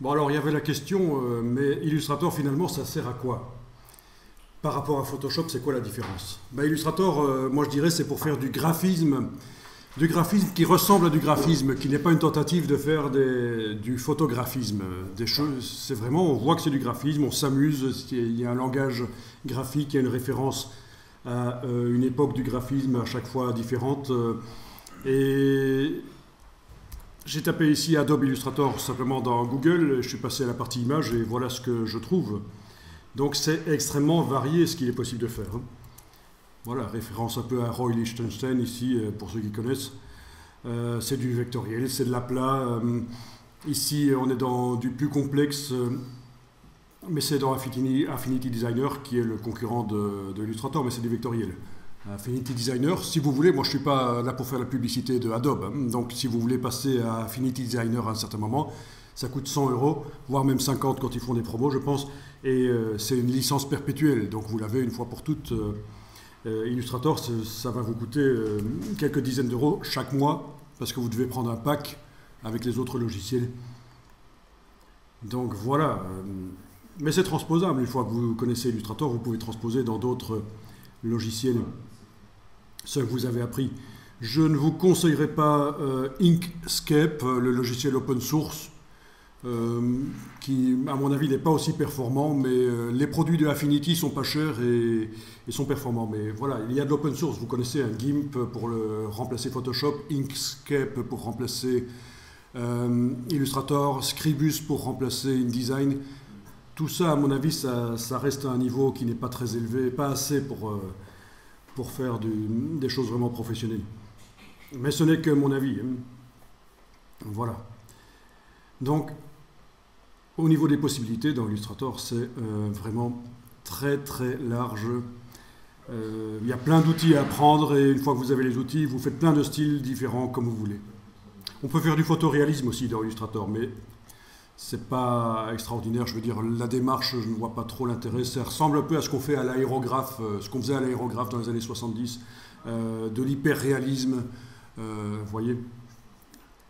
Bon, alors il y avait la question, euh, mais Illustrator finalement, ça sert à quoi? Par rapport à Photoshop, c'est quoi la différence? Ben, Illustrator, euh, moi je dirais, c'est pour faire du graphisme, du graphisme qui ressemble à du graphisme, qui n'est pas une tentative de faire du photographisme. Des choses, c'est vraiment, on voit que c'est du graphisme, on s'amuse, il y a un langage graphique, il y a une référence à euh, une époque du graphisme à chaque fois différente. et j'ai tapé ici Adobe Illustrator simplement dans Google, je suis passé à la partie image et voilà ce que je trouve. Donc c'est extrêmement varié ce qu'il est possible de faire. Hein. Voilà, référence un peu à Roy Lichtenstein ici, euh, pour ceux qui connaissent. Euh, c'est du vectoriel, c'est de l'aplat. Euh, ici, on est dans du plus complexe, mais c'est dans Affinity, Designer, qui est le concurrent de, de Illustrator, mais c'est du vectoriel. Affinity Designer. Si vous voulez, moi je ne suis pas là pour faire la publicité de Adobe, hein. donc si vous voulez passer à Affinity Designer à un certain moment, ça coûte 100 euros, voire même 50 quand ils font des promos, je pense, et euh, c'est une licence perpétuelle, donc vous l'avez une fois pour toutes. Euh, euh, Illustrator, ça va vous coûter quelques dizaines d'euros chaque mois, parce que vous devez prendre un pack avec les autres logiciels. Donc voilà, mais c'est transposable, une fois que vous connaissez Illustrator, vous pouvez transposer dans d'autres logiciel, ce que vous avez appris. Je ne vous conseillerais pas euh, Inkscape, le logiciel open source, euh, qui, à mon avis, n'est pas aussi performant, mais euh, les produits de Affinity sont pas chers et, sont performants. Mais voilà, il y a de l'open source. Vous connaissez un GIMP pour remplacer Photoshop, Inkscape pour remplacer Illustrator, Scribus pour remplacer InDesign. Tout ça, à mon avis, ça, reste à un niveau qui n'est pas très élevé, pas assez pour, euh, pour faire des choses vraiment professionnelles. Mais ce n'est que mon avis. Hein. Voilà. Donc, au niveau des possibilités dans Illustrator, c'est euh, vraiment très très large. Euh, il y a plein d'outils à apprendre et une fois que vous avez les outils, vous faites plein de styles différents comme vous voulez. On peut faire du photoréalisme aussi dans Illustrator, mais c'est pas extraordinaire. Je veux dire, la démarche, je ne vois pas trop l'intérêt. Ça ressemble un peu à ce qu'on fait à l'aérographe, euh, ce qu'on faisait à l'aérographe dans les années 70, euh, de l'hyperréalisme. Euh, vous voyez,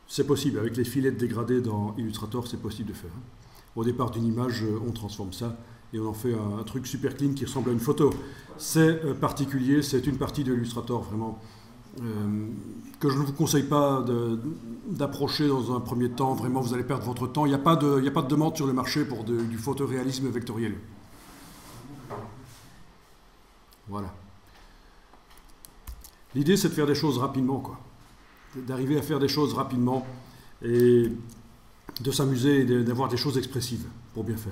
c'est possible. Avec les filets dégradés dans Illustrator, c'est possible de faire. Au départ d'une image, on transforme ça et on en fait un, truc super clean qui ressemble à une photo. C'est particulier, c'est une partie de Illustrator vraiment que je ne vous conseille pas d'approcher dans un premier temps. Vraiment, vous allez perdre votre temps. Il n'y a, pas de, demande sur le marché pour du photoréalisme vectoriel. Voilà. L'idée, c'est de faire des choses rapidement, quoi. D'arriver à faire des choses rapidement et de s'amuser et d'avoir des choses expressives pour bien faire.